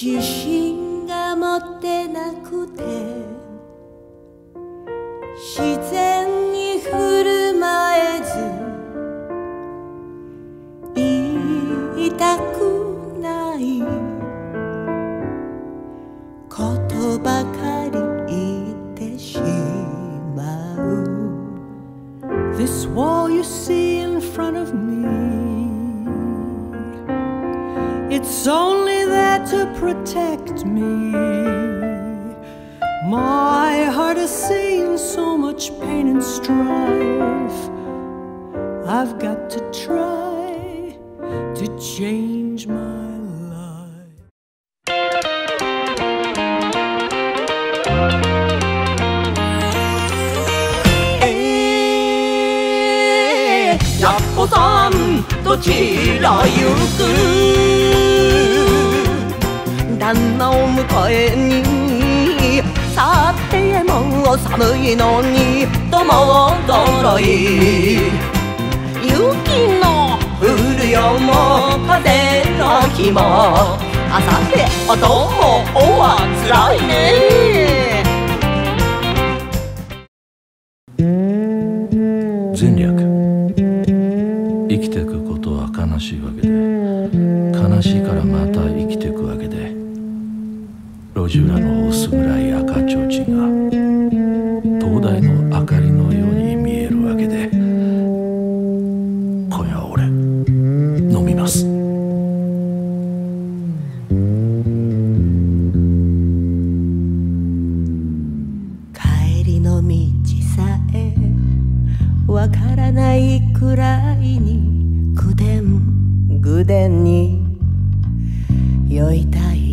自信が持ってなくて自然に振る舞えず言いたくないことばかり言ってしまう This wall you see in front of me. It's only there to protect me. My heart has seen so much pain and strife. I've got to try to change my life. えー、やっこさんどちら行く 旦那を迎えにさてもう寒いのにとも驚い雪の降る夜も風の日もあさっておどうもおはつらいね前略生きてくことは悲しいわけで悲しいからまた生きてくわけで路地裏の薄暗い赤ちょうちんが灯台の明かりのように見えるわけで今夜は俺飲みます。帰りの道さえわからないくらいにぐでんぐでんに酔いたい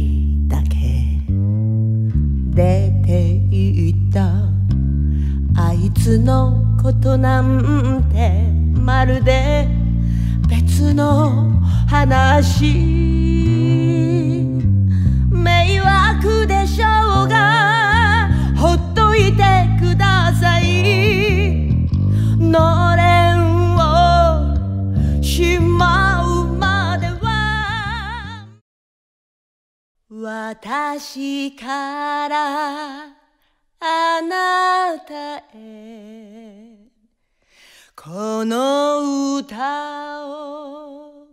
出て行った。あいつのことなんてまるで別の話。私からあなたへ。この歌を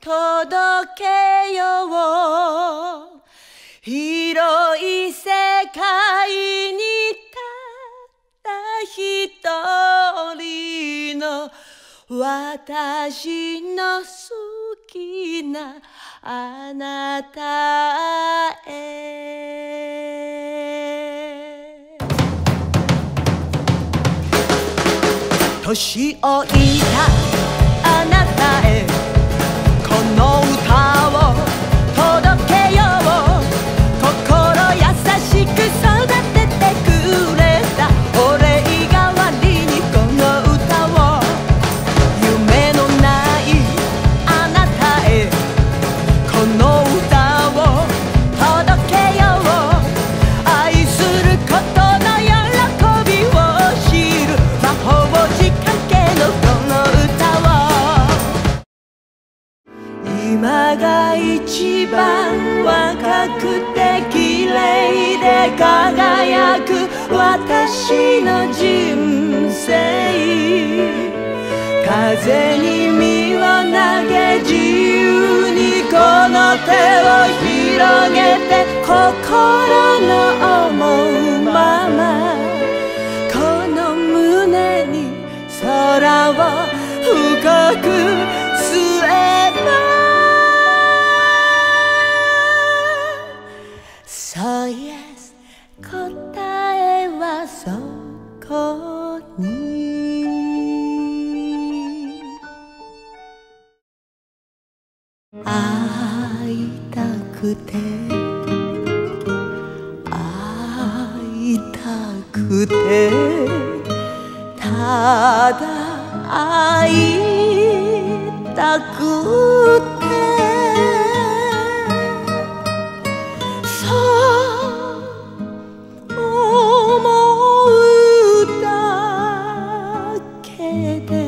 届けよう。広い世界にたった一人の私の好きなあなたへ。年老いた一番若くて綺麗で輝く私の人生風に身を投げ自由にこの手を広げて心の思うまま。この胸に空を深く会いたくて。会いたくて。ただ会いたくて。te